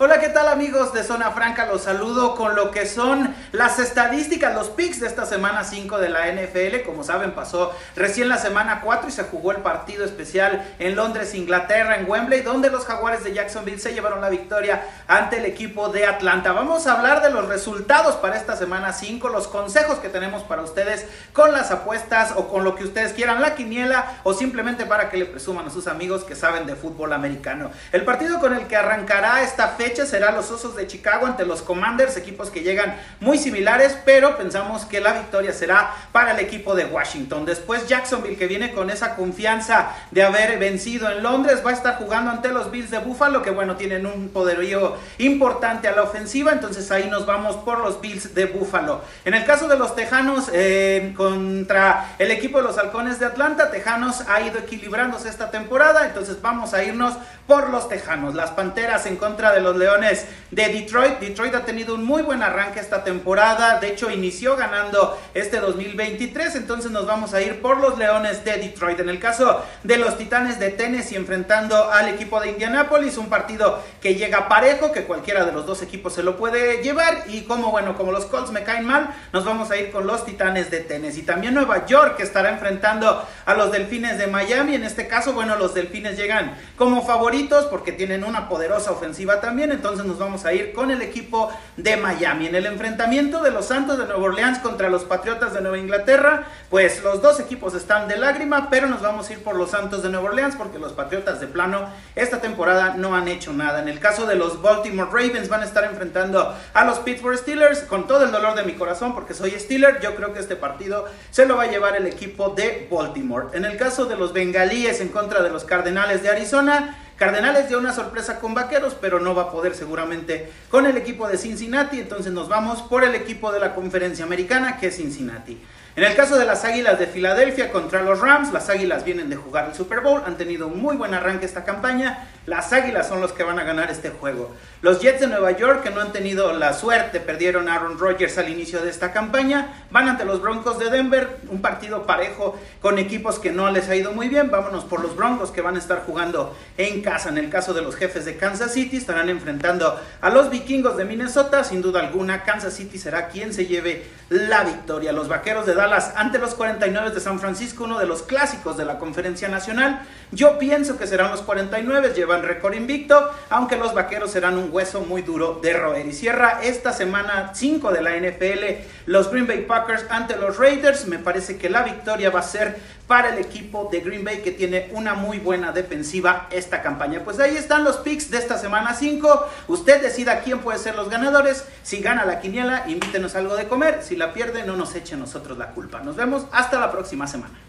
Hola, ¿qué tal amigos de Zona Franca? Los saludo con lo que son las estadísticas, los picks de esta semana 5 de la NFL. Como saben, pasó recién la semana 4 y se jugó el partido especial en Londres, Inglaterra, en Wembley, donde los jaguares de Jacksonville se llevaron la victoria ante el equipo de Atlanta. Vamos a hablar de los resultados para esta semana 5, los consejos que tenemos para ustedes con las apuestas o con lo que ustedes quieran, la quiniela o simplemente para que le presuman a sus amigos que saben de fútbol americano. El partido con el que arrancará esta fecha será los Osos de Chicago ante los Commanders, equipos que llegan muy similares, pero pensamos que la victoria será para el equipo de Washington. Después Jacksonville, que viene con esa confianza de haber vencido en Londres, va a estar jugando ante los Bills de Buffalo, que bueno, tienen un poderío importante a la ofensiva, entonces ahí nos vamos por los Bills de Buffalo. En el caso de los Tejanos eh, contra el equipo de los Halcones de Atlanta, Tejanos ha ido equilibrándose esta temporada, entonces vamos a irnos por los Tejanos. Las Panteras en contra de los Leones de Detroit. Detroit ha tenido un muy buen arranque esta temporada. De hecho, inició ganando este 2023. Entonces nos vamos a ir por los Leones de Detroit. En el caso de los Titanes de Tennessee enfrentando al equipo de Indianapolis, un partido que llega parejo, que cualquiera de los dos equipos se lo puede llevar. Y como bueno, como los Colts me caen mal, nos vamos a ir con los Titanes de Tennessee. También Nueva York que estará enfrentando a los Delfines de Miami. En este caso, bueno, los Delfines llegan como favoritos porque tienen una poderosa ofensiva también entonces nos vamos a ir con el equipo de Miami. En el enfrentamiento de los Santos de Nueva Orleans contra los Patriotas de Nueva Inglaterra, pues los dos equipos están de lágrima, pero nos vamos a ir por los Santos de Nueva Orleans porque los Patriotas de plano esta temporada no han hecho nada. En el caso de los Baltimore Ravens van a estar enfrentando a los Pittsburgh Steelers con todo el dolor de mi corazón porque soy Steeler, yo creo que este partido se lo va a llevar el equipo de Baltimore. En el caso de los Bengalíes en contra de los Cardenales de Arizona, Cardenales dio una sorpresa con Vaqueros, pero no va a poder seguramente con el equipo de Cincinnati. Entonces nos vamos por el equipo de la conferencia americana, que es Cincinnati. En el caso de las Águilas de Filadelfia contra los Rams, las Águilas vienen de jugar el Super Bowl, han tenido un muy buen arranque esta campaña, las Águilas son los que van a ganar este juego. Los Jets de Nueva York, que no han tenido la suerte, perdieron a Aaron Rodgers al inicio de esta campaña, van ante los Broncos de Denver, un partido parejo con equipos que no les ha ido muy bien, vámonos por los Broncos que van a estar jugando en En el caso de los jefes de Kansas City, estarán enfrentando a los vikingos de Minnesota, sin duda alguna, Kansas City será quien se lleve la victoria. Los Vaqueros de Dallas ante los 49 de San Francisco, uno de los clásicos de la conferencia nacional. Yo pienso que serán los 49, llevan récord invicto, aunque los vaqueros serán un hueso muy duro de roer. Y cierra esta semana 5 de la NFL los Green Bay Packers ante los Raiders. Me parece que la victoria va a ser para el equipo de Green Bay que tiene una muy buena defensiva esta Pues ahí están los picks de esta semana 5. Usted decida quién puede ser los ganadores. Si gana la quiniela, invítenos algo de comer. Si la pierde, no nos eche nosotros la culpa. Nos vemos hasta la próxima semana.